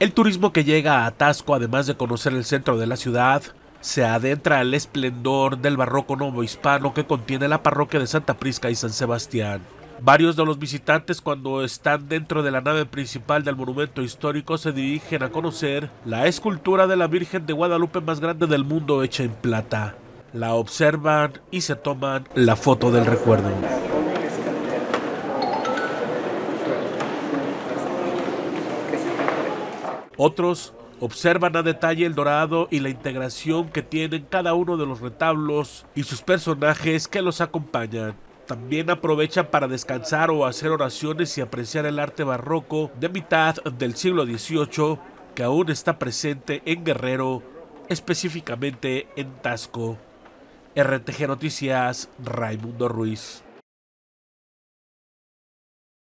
El turismo que llega a Tasco, además de conocer el centro de la ciudad, se adentra al esplendor del barroco novohispano que contiene la parroquia de Santa Prisca y San Sebastián. Varios de los visitantes cuando están dentro de la nave principal del monumento histórico se dirigen a conocer la escultura de la Virgen de Guadalupe más grande del mundo hecha en plata. La observan y se toman la foto del recuerdo. Otros observan a detalle el dorado y la integración que tienen cada uno de los retablos y sus personajes que los acompañan. También aprovechan para descansar o hacer oraciones y apreciar el arte barroco de mitad del siglo XVIII que aún está presente en Guerrero, específicamente en Tasco. RTG Noticias, Raimundo Ruiz.